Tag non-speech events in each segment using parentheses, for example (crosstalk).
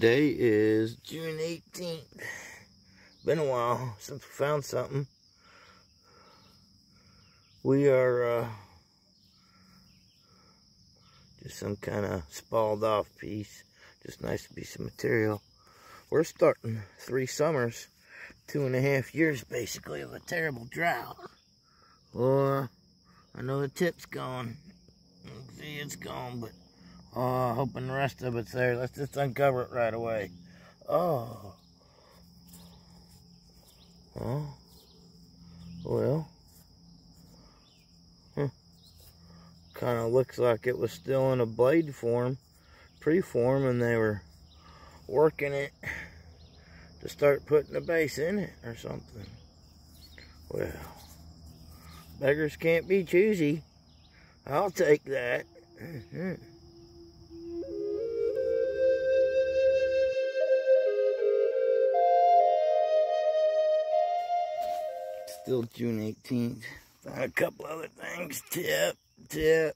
Today is June 18th. Been a while since we found something. We are uh, just some kind of spalled off piece. Just nice piece of material. We're starting three summers, two and a half years basically of a terrible drought. Or I know the tip's gone. See, it's gone, but oh, hoping the rest of it's there. Let's just uncover it right away. Oh. Well. Huh. Kind of looks like it was still in a blade form, pre-form, and they were working it to start putting a base in it or something. Well, beggars can't be choosy. I'll take that. (laughs) Still June 18th. Found a couple other things. Tip, tip.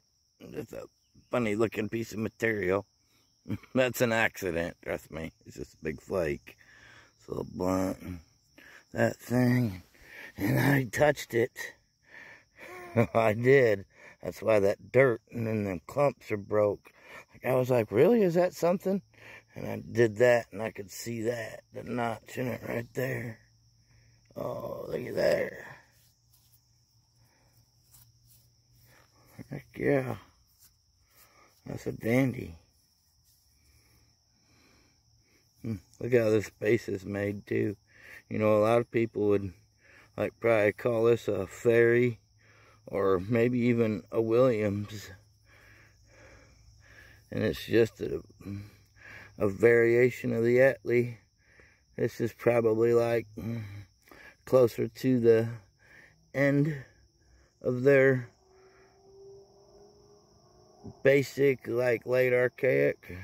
Just a funny looking piece of material. (laughs) That's an accident, trust me. It's just a big flake. It's a little blunt. That thing. And I touched it. (laughs) I did. That's why that dirt and then the clumps are broke. Like I was like, really? Is that something? And I did that and I could see that. The notch in it right there. Oh, look at there. Heck yeah. That's a dandy. Hmm, look how this base is made too. You know, a lot of people would like probably call this a fairy or maybe even a Williams. And it's just a, a variation of the Etley. This is probably like closer to the end of their basic, like late archaic,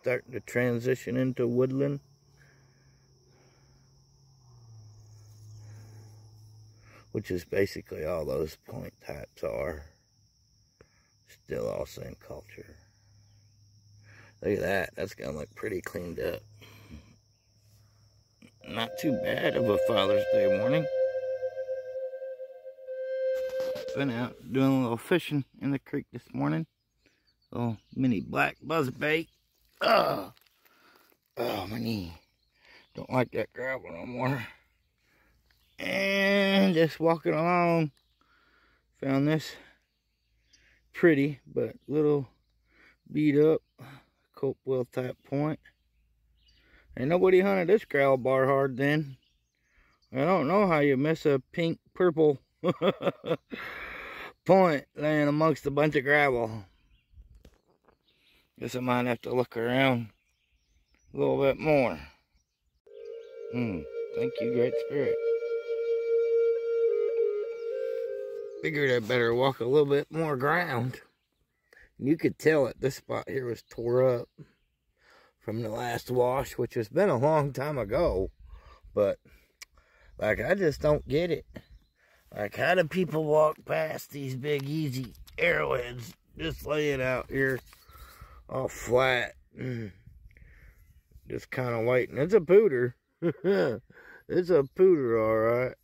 starting to transition into woodland. which is basically all those point types are. Still all same culture. Look at that. That's going to look pretty cleaned up. Not too bad of a Father's Day morning. Been out doing a little fishing in the creek this morning. Little mini black buzz bait. Oh, oh my knee. Don't like that gravel no more. And just walking along, found this pretty but little beat up Hopewell type point. Ain't nobody hunted this gravel bar hard then. I don't know how you miss a pink purple (laughs) point laying amongst a bunch of gravel. Guess I might have to look around a little bit more. Hmm. Thank you, Great Spirit. Figured I better walk a little bit more ground. You could tell it, this spot here was tore up from the last wash, which has been a long time ago. But, like, I just don't get it. Like, how do people walk past these big, easy arrowheads? Just laying out here all flat. Just kind of waiting. It's a pooter. (laughs) it's a pooter, all right.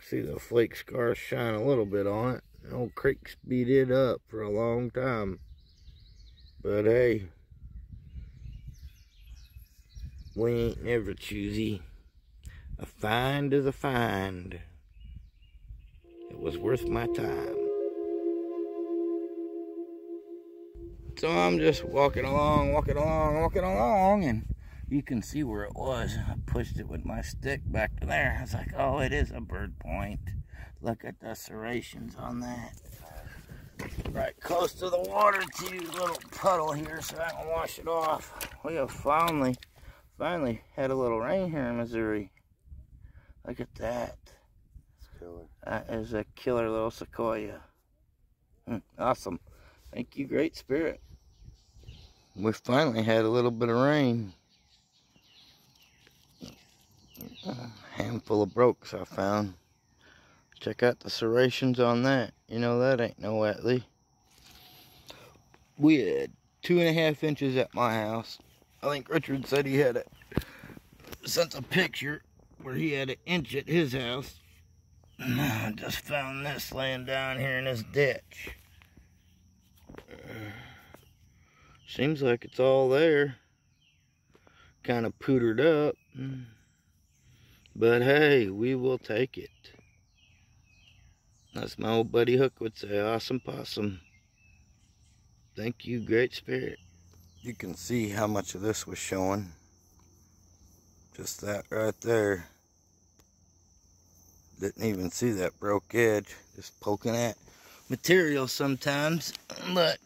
See the flake scars shine a little bit on it. Old creek's beat it up for a long time. But hey, we ain't never choosy. A find is a find. It was worth my time. So I'm just walking along, walking along, walking along, and you can see where it was. I pushed it with my stick back to there. I was like, oh, it is a bird point. Look at the serrations on that. Right close to the water to too, little puddle here so I can wash it off. We have finally, finally had a little rain here in Missouri. Look at that. That is a killer little Sequoyah. Hmm, awesome. Thank you, Great Spirit. We finally had a little bit of rain a handful of brokes I found. Check out the serrations on that. You know that ain't no Etley. We had two and a half inches at my house. I think Richard said he had it. Sent a picture where he had an inch at his house. I just found this laying down here in this ditch. Seems like it's all there. Kind of pootered up. But hey, we will take it. That's my old buddy Hook would say, awesome possum. Thank you, Great Spirit. You can see how much of this was showing. Just that right there. Didn't even see that broke edge. Just poking at material sometimes. Look,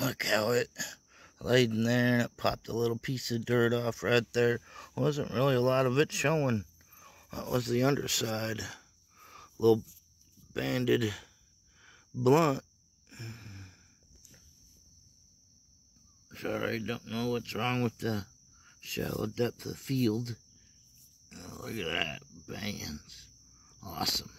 look how it laid in there and it popped a little piece of dirt off right there. Wasn't really a lot of it showing. That was the underside. Little banded blunt. Sorry, don't know what's wrong with the shallow depth of field. Oh, look at that, bands. Awesome.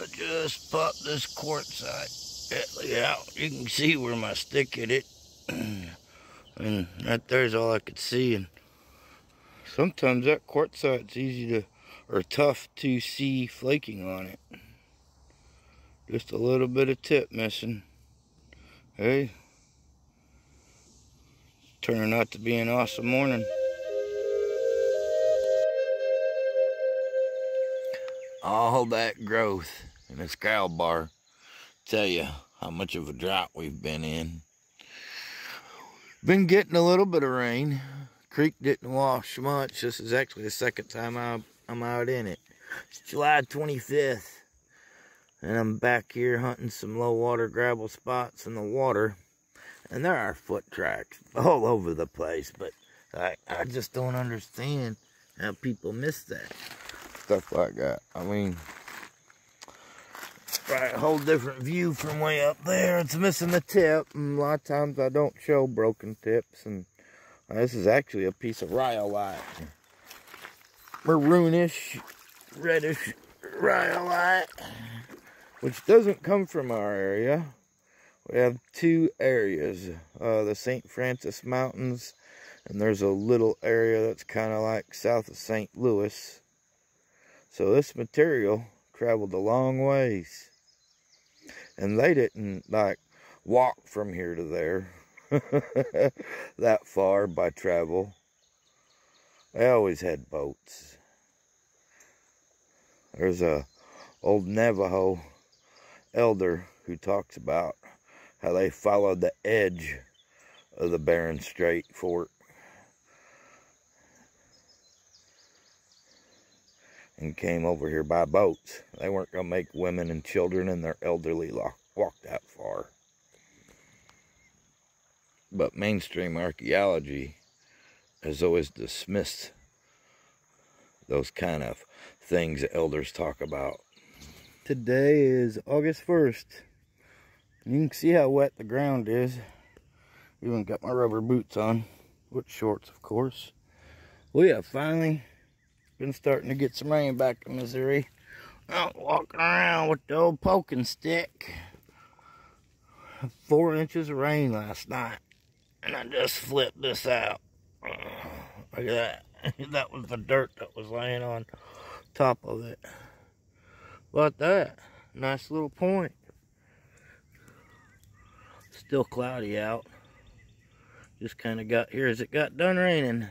I just popped this quartzite out. You can see where my stick hit it. (clears throat) and right there's all I could see. And sometimes that quartzite's easy to, or tough to see flaking on it. Just a little bit of tip missing. Hey, turning out to be an awesome morning. All that growth in this cow bar tell you how much of a drought we've been in. Been getting a little bit of rain. Creek didn't wash much. This is actually the second time I'm out in it. It's July 25th. And I'm back here hunting some low water gravel spots in the water. And there are foot tracks all over the place. But I, I just don't understand how people miss that. Stuff like that. I mean, right, whole different view from way up there. It's missing the tip. And a lot of times I don't show broken tips. And uh, this is actually a piece of rhyolite. Maroonish, reddish rhyolite. Which doesn't come from our area. We have two areas. Uh, the St. Francois Mountains. And there's a little area that's kind of like south of St. Louis. So this material traveled a long ways. And they didn't like walk from here to there (laughs) that far by travel. They always had boats. There's a old Navajo elder who talks about how they followed the edge of the Bering Strait Fort and came over here by boats. They weren't going to make women and children and their elderly walk that far. But mainstream archaeology has always dismissed those kind of things that elders talk about. Today is August 1st. You can see how wet the ground is. Even got my rubber boots on, with shorts of course. We have finally been starting to get some rain back in Missouri. Out walking around with the old poking stick. Four inches of rain last night. And I just flipped this out. Look at that. that was the dirt that was laying on top of it. But that, nice little point. Still cloudy out. Just kind of got here as it got done raining.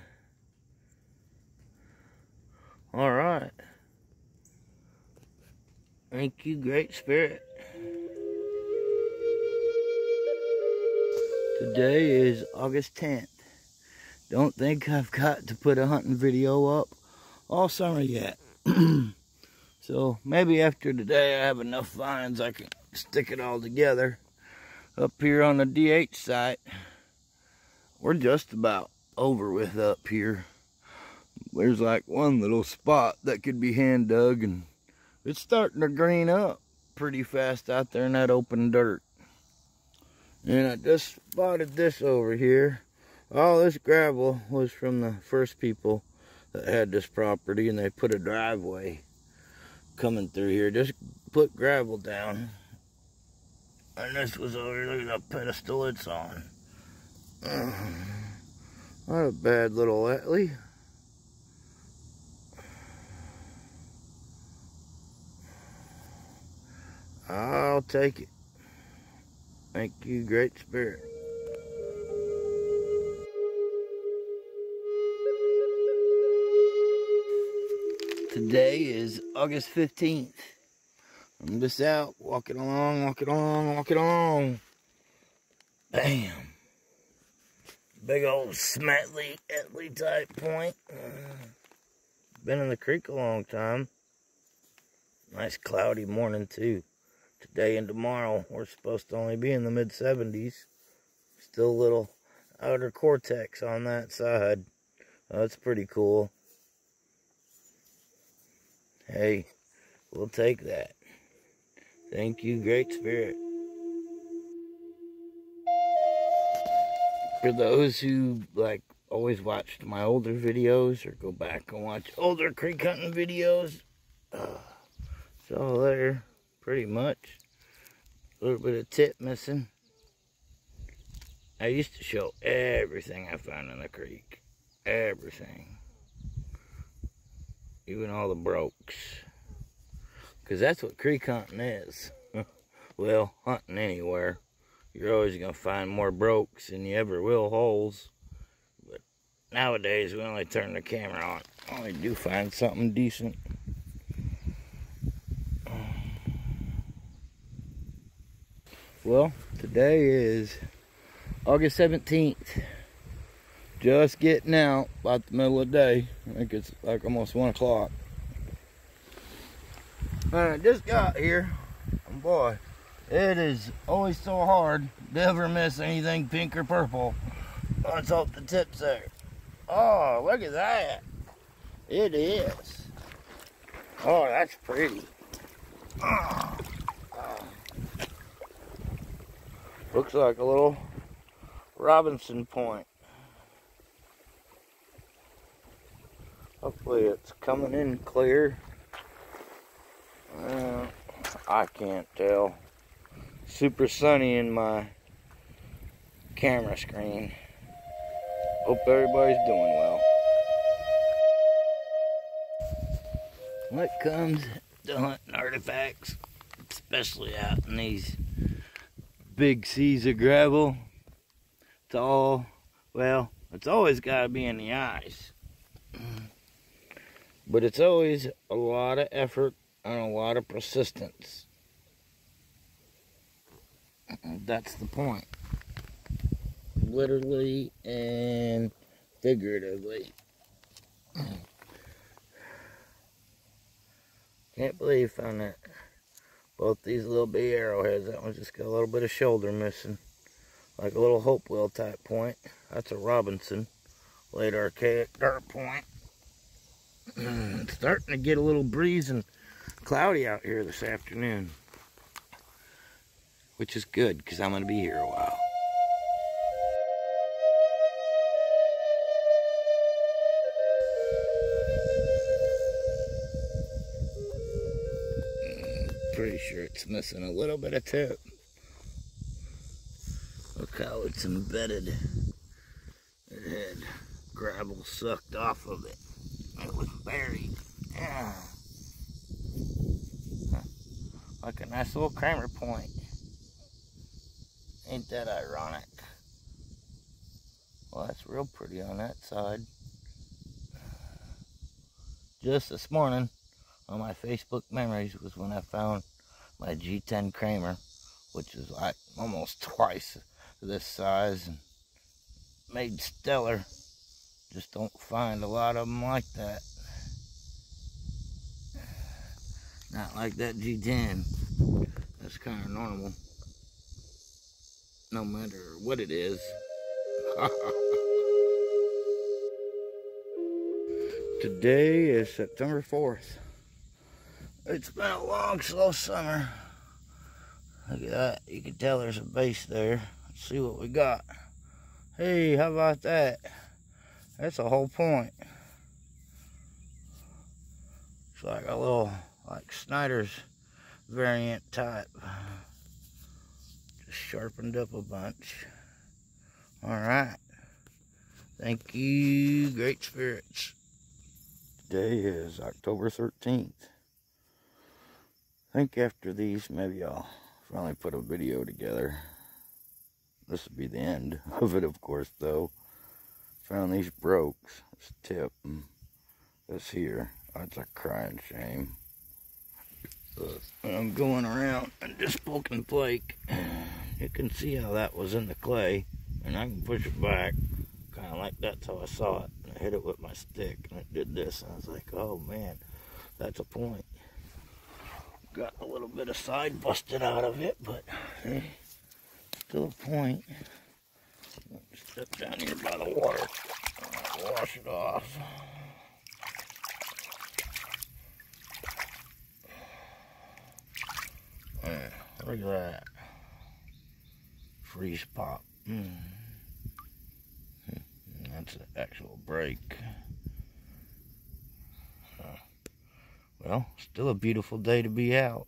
All right. Thank you, Great Spirit. Today is August 10th. Don't think I've got to put a hunting video up all summer yet. (clears throat) so maybe after today I have enough finds I can stick it all together. Up here on the DH site, we're just about over with up here there's like one little spot that could be hand dug and it's starting to green up pretty fast out there in that open dirt. And I just spotted this over here. All this gravel was from the first people that had this property and they put a driveway coming through here. Just put gravel down. And this was over, look the pedestal it's on. (sighs) Not a bad little Etley. I'll take it. Thank you, Great Spirit. Today is August 15th. I'm just out walking along, walking along, walking along. Bam. Big old smetly, Etley type point. Uh, been in the creek a long time. Nice cloudy morning too. Today and tomorrow we're supposed to only be in the mid 70s. Still a little outer cortex on that side. that's pretty cool. Hey, we'll take that. Thank you, Great Spirit. For those who like always watched my older videos or go back and watch older creek hunting videos, uh, it's all there pretty much. A little bit of tip missing. I used to show everything I found in the creek. Everything. Even all the brokes. Because that's what creek hunting is. (laughs) well, hunting anywhere. You're always going to find more brokes than you ever will holes. But nowadays, we only turn the camera on. Only do find something decent. Well, today is August 17th. Just getting out about the middle of the day. I think it's like almost 1 o'clock. I just got here. And boy, it is always so hard to ever miss anything pink or purple. Let's hope the tip's there. Oh, look at that. It is. Oh, that's pretty. Oh. Looks like a little Robinson point. Hopefully it's coming in clear. Uh, I can't tell. Super sunny in my camera screen. Hope everybody's doing well. When it comes to hunting artifacts, especially out in these big seas of gravel, it's all, well, it's always got to be in the eyes. But it's always a lot of effort and a lot of persistence. That's the point. Literally and figuratively. (clears throat) Can't believe I found that. Both these little big arrowheads. That one's just got a little bit of shoulder missing. Like a little Hopewell type point. That's a Robinson. Late archaic dart point. It's (clears throat) starting to get a little breeze and cloudy out here this afternoon. Which is good because I'm going to be here a while. Mm, pretty sure it's missing a little bit of tip. Look how it's embedded. It had gravel sucked off of it. It was buried. Yeah. Like a nice little Kramer point. Ain't that ironic? Well, that's real pretty on that side. Just this morning, on my Facebook memories was when I found my G10 Kramer, which is like almost twice this size and made stellar. Just don't find a lot of them like that. Not like that G10. That's kind of normal. No matter what it is. (laughs) Today is September 4th. It's been a long, slow summer. Look at that. You can tell there's a base there. Let's see what we got. Hey, how about that? That's a whole point. It's like a little, like Snyder's variant type. Just sharpened up a bunch. All right. Thank you, Great Spirits. Today is October 13th. I think after these, maybe I'll finally put a video together. This will be the end of it, of course, though. Found these brokes. This tip. This here. That's a crying shame. I'm going around and just poking flake. (sighs) You can see how that was in the clay. And I can push it back. Kind of like that's how I saw it. And I hit it with my stick and it did this. And I was like, oh man, that's a point. Got a little bit of side busted out of it, but hey, still a point. Step down here by the water. Wash it off. look at that. Freeze pop. Mm. That's an actual break. Uh, well, still a beautiful day to be out.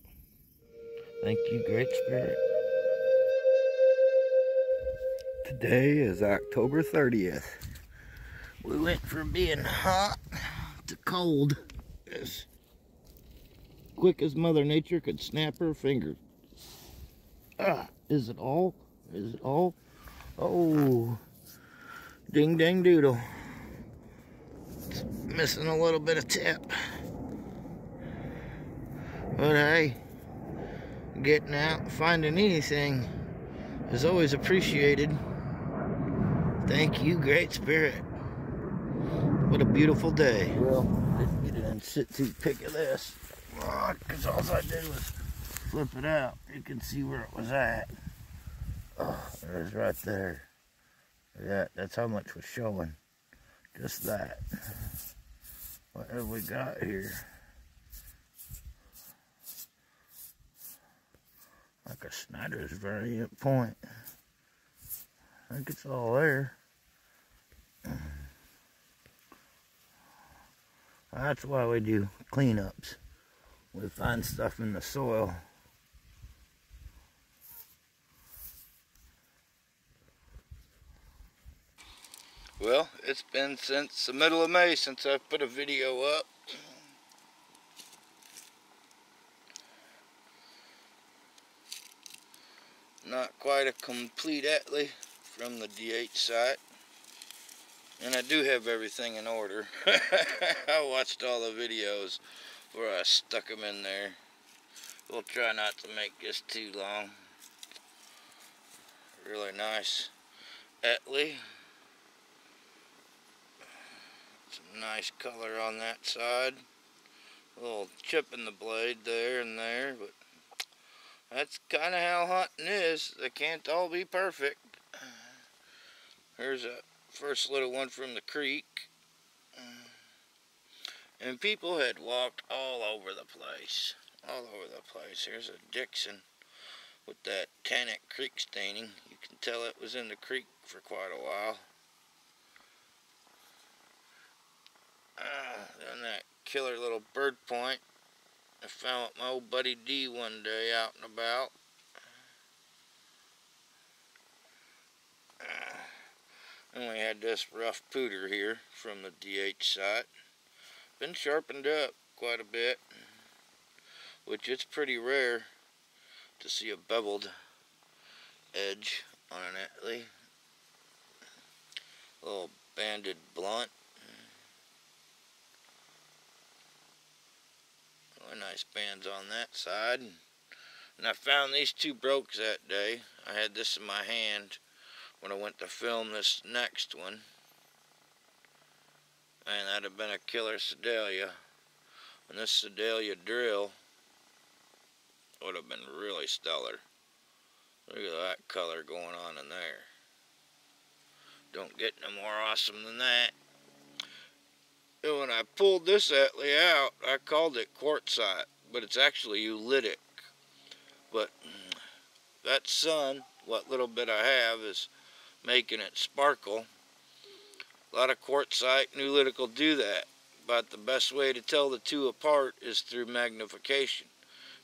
Thank you, Great Spirit. Today is October 30th. We went from being hot to cold as quick as Mother Nature could snap her fingers. Ah, is it all? Is it all? Oh, ding dang doodle. It's missing a little bit of tip. But hey, getting out, finding anything is always appreciated. Thank you, Great Spirit. What a beautiful day. Well, didn't get an in-situ pick of this. Because all I did was flip it out. You can see where it was at. Oh, it was right there. That, that's how much was showing. Just that. What have we got here? Like a Snyder's variant point. I think it's all there. That's why we do cleanups. We find stuff in the soil. Well, it's been since the middle of May since I put a video up. Not quite a complete Etley from the DH site. And I do have everything in order. (laughs) I watched all the videos where I stuck them in there. We'll try not to make this too long. Really nice Etley. Some nice color on that side. A little chip in the blade there and there, but that's kind of how hunting is. They can't all be perfect. Here's a first little one from the creek. And people had walked all over the place. All over the place. Here's a Dickson with that Tannic Creek staining. You can tell it was in the creek for quite a while. Uh, then that killer little bird point I found with my old buddy D one day out and about. Uh, and we had this rough pooter here from the DH site. Been sharpened up quite a bit, which it's pretty rare to see a beveled edge on an Etley. Little banded blunt. Really nice bands on that side. And I found these two brokes that day. I had this in my hand when I went to film this next one. And that'd have been a killer Sedalia. And this Sedalia drill would have been really stellar. Look at that color going on in there. Don't get no more awesome than that. And when I pulled this Etley out, I called it quartzite, but it's actually oolitic. But mm, that sun, what little bit I have, is making it sparkle. A lot of quartzite oolitic will do that, but the best way to tell the two apart is through magnification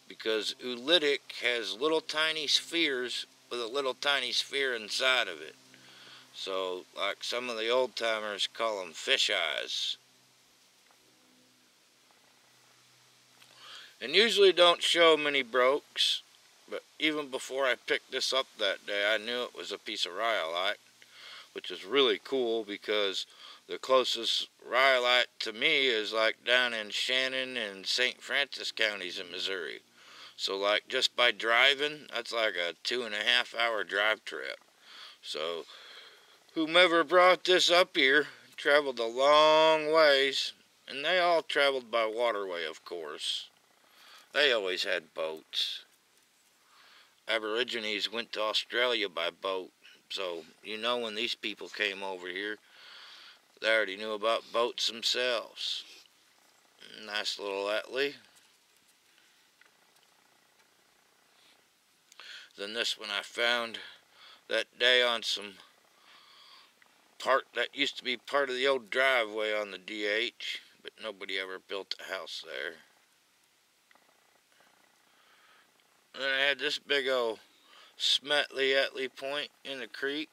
because oolitic has little tiny spheres with a little tiny sphere inside of it. So, like some of the old timers call them fish eyes. And usually don't show many brokes, but even before I picked this up that day, I knew it was a piece of rhyolite, which is really cool because the closest rhyolite to me is like down in Shannon and St. Francois counties in Missouri. So like just by driving, that's like a two and a half hour drive trip. So whomever brought this up here traveled a long ways, and they all traveled by waterway, of course. They always had boats. Aborigines went to Australia by boat, so you know when these people came over here, they already knew about boats themselves. Nice little Etley. Then this one I found that day on some part that used to be part of the old driveway on the DH, but nobody ever built a house there. And then I had this big old Smetley Etley point in the creek.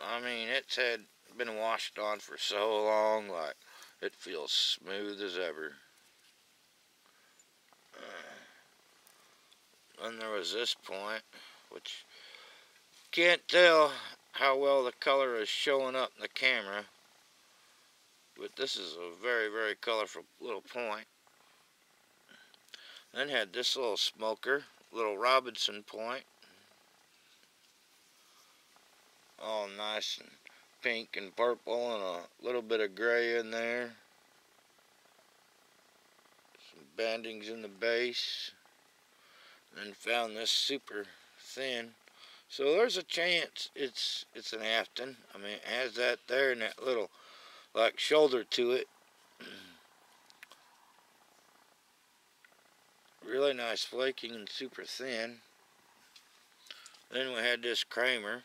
I mean, it's had been washed on for so long, like it feels smooth as ever. Uh, then there was this point which can't tell how well the color is showing up in the camera but this is a very very colorful little point then had this little smoker little Robinson point all nice and pink and purple and a little bit of gray in there some bandings in the base and found this super thin. So there's a chance it's it's an Afton. I mean, it has that there and that little like shoulder to it. (clears throat) really nice flaking and super thin. Then we had this Kramer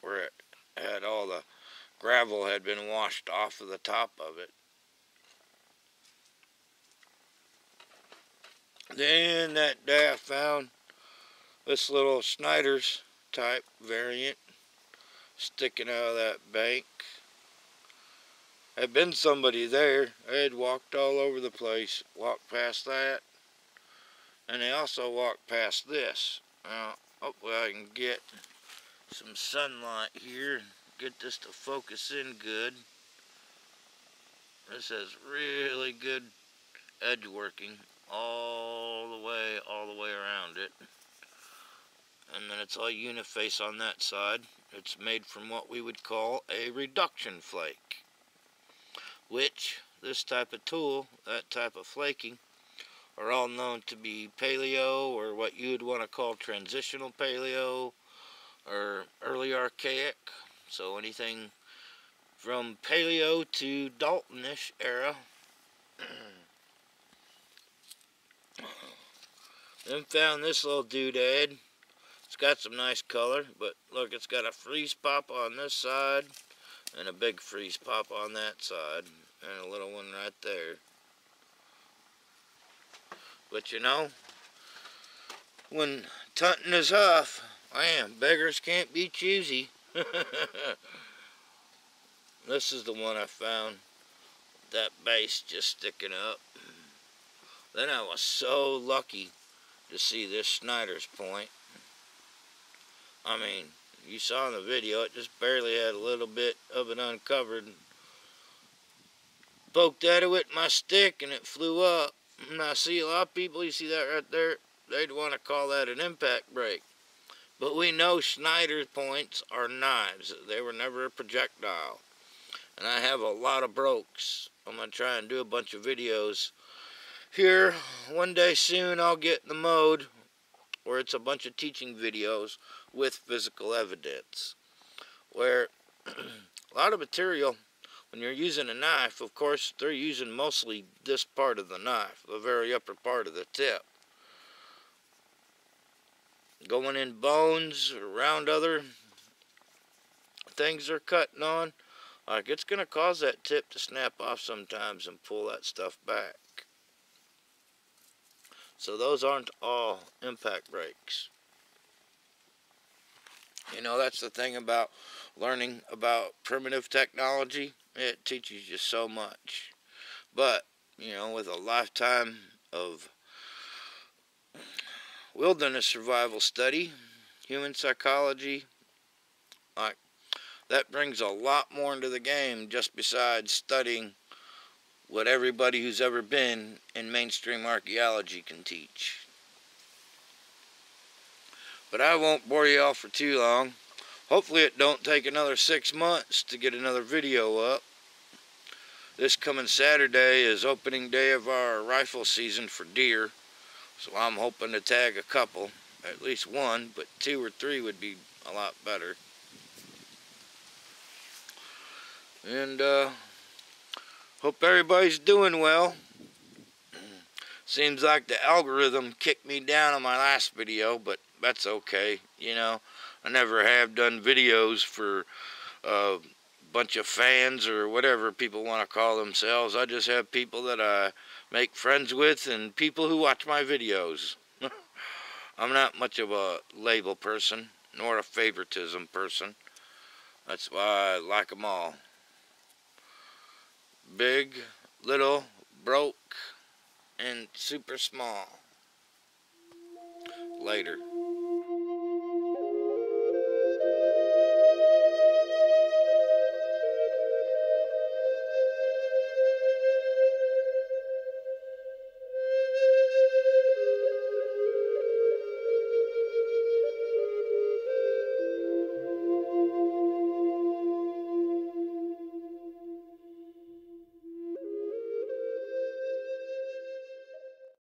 where it had all the gravel had been washed off of the top of it. Then that day I found this little Snyder's type variant sticking out of that bank. Had been somebody there. They had walked all over the place, walked past that, and they also walked past this. Now, hopefully I can get some sunlight here get this to focus in good. This has really good edge working all the way, all the way around it and then it's all uniface on that side. It's made from what we would call a reduction flake, which this type of tool, that type of flaking, are all known to be paleo or what you would want to call transitional paleo or early archaic. So anything from paleo to Daltonish era. (clears throat) then found this little doodad it's got some nice color, but look, it's got a freeze pop on this side and a big freeze pop on that side and a little one right there. But you know, when tunting is off, man, beggars can't be choosy. (laughs) this is the one I found, that base just sticking up. Then I was so lucky to see this Snyder's point. I mean, you saw in the video, it just barely had a little bit of it uncovered. Poked at it with my stick and it flew up. And I see a lot of people, you see that right there, they'd want to call that an impact break. But we know Snyder points are knives. They were never a projectile. And I have a lot of brokes. I'm going to try and do a bunch of videos here. One day soon I'll get in the mode where it's a bunch of teaching videos with physical evidence. Where (clears throat) a lot of material, when you're using a knife, of course, they're using mostly this part of the knife, the very upper part of the tip. Going in bones, around other things they're cutting on, like it's going to cause that tip to snap off sometimes and pull that stuff back. So those aren't all impact breaks. You know, that's the thing about learning about primitive technology. It teaches you so much. But, you know, with a lifetime of wilderness survival study, human psychology, like that brings a lot more into the game just besides studying what everybody who's ever been in mainstream archaeology can teach. But I won't bore you all for too long. Hopefully it don't take another six months to get another video up. This coming Saturday is opening day of our rifle season for deer. So I'm hoping to tag a couple, at least one, but two or three would be a lot better. And uh, hope everybody's doing well. Seems like the algorithm kicked me down on my last video, but that's okay. You know, I never have done videos for a bunch of fans or whatever people want to call themselves. I just have people that I make friends with and people who watch my videos. (laughs) I'm not much of a label person, nor a favoritism person. That's why I like them all. Big, little, broke, and super small. Later.